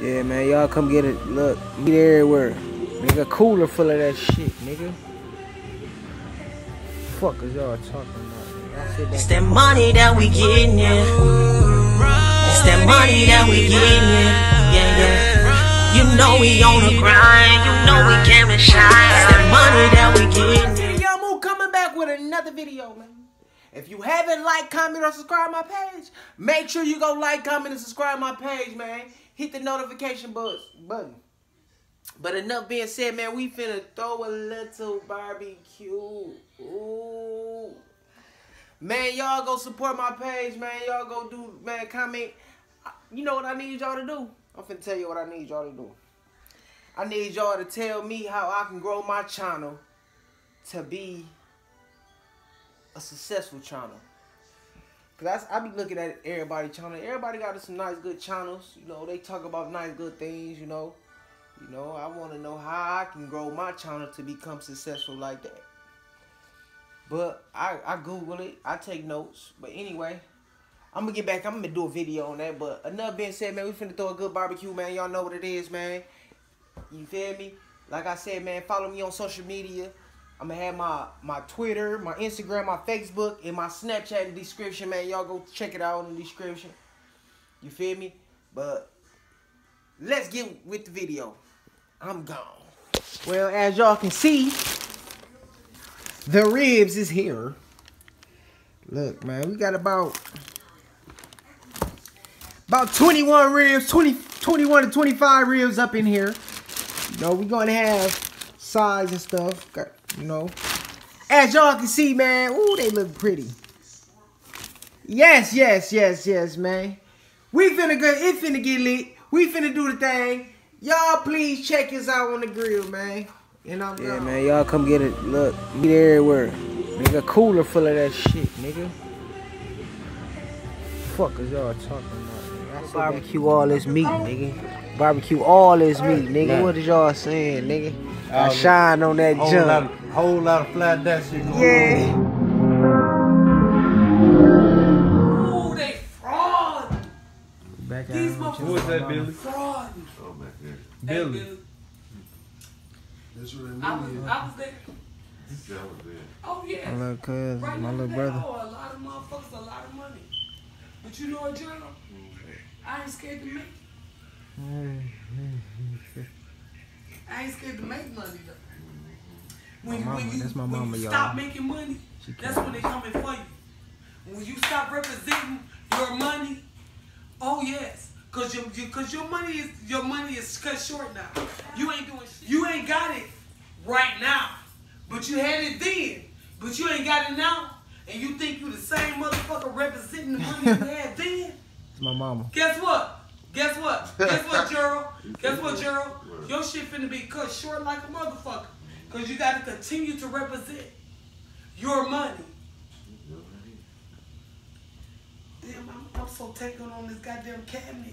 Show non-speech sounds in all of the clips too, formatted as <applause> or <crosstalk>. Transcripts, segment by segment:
Yeah, man, y'all come get it. Look, meet everywhere. Nigga, cooler full of that shit, nigga. Fuck is y'all talking about? It's that money that we getting, yeah. It's that money that we getting, yeah. Yeah, yeah. You know we on the grind. You know we came to shine. It's that money that we getting. Young Moo coming back with another video, man. If you haven't liked, comment, or subscribed my page, make sure you go like, comment, and subscribe my page, man. Hit the notification button. But enough being said, man, we finna throw a little barbecue. Ooh. Man, y'all go support my page, man. Y'all go do, man, comment. You know what I need y'all to do? I'm finna tell you what I need y'all to do. I need y'all to tell me how I can grow my channel to be a successful channel. Cause I, I be looking at everybody channel. Everybody got some nice good channels. You know, they talk about nice good things, you know. You know, I want to know how I can grow my channel to become successful like that. But I, I Google it. I take notes. But anyway, I'm going to get back. I'm going to do a video on that. But enough being said, man, we finna throw a good barbecue, man. Y'all know what it is, man. You feel me? Like I said, man, follow me on social media. I'm gonna have my my Twitter, my Instagram, my Facebook, and my Snapchat in the description, man. Y'all go check it out in the description. You feel me? But let's get with the video. I'm gone. Well, as y'all can see, the ribs is here. Look, man, we got about about 21 ribs, 20, 21 to 25 ribs up in here. You know, we gonna have size and stuff. Got you know. As y'all can see, man, ooh, they look pretty. Yes, yes, yes, yes, man. We finna go, it finna get lit. We finna do the thing. Y'all please check us out on the grill, man. And I'm Yeah, man, y'all come get it. Look, meet everywhere. Nigga, cooler full of that shit, nigga. Fuck is y'all talking about? Barbecue all this meat, nigga. Barbecue all this meat, nigga. What is y'all saying, nigga? I shine on that whole jump. Lot of, whole lot of flat that shit going Yeah. Ooh, they fraud. Back These motherfuckers Who is that, Billy? fraud. Oh, man. Hey, Billy. Billy, That's what I I was, mean. I was there. Oh yeah. My little cousin, Right my little they brother. owe a lot of motherfuckers a lot of money. But you know what, Journal? Mm-hmm. I ain't scared to make. <laughs> I ain't scared to make money though. When, My when you, that's my mama, you y'all. stop making money, that's when they coming for you. When you stop representing your money, oh yes, cause your, your cause your money is your money is cut short now. You ain't doing shit. You ain't got it right now, but you had it then. But you ain't got it now, and you think you the same motherfucker representing the money you had then. It's my mama. Guess what? Guess what? Guess what, <laughs> Gerald? Guess what, Gerald? Your shit finna be cut short like a motherfucker. Cause you gotta continue to represent your money. Damn, I'm, I'm so taken on this goddamn cabinet.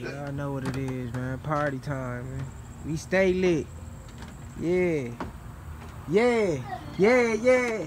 Y'all know what it is, man. Party time, man. We stay lit. Yeah. Yeah. Yeah, yeah.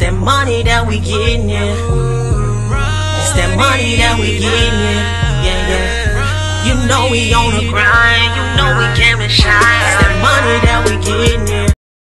that money that we getting, yeah. It's that money that we getting, yeah. Yeah, yeah. You know we on the grind. You know we came to shine. It's that money that we getting, yeah.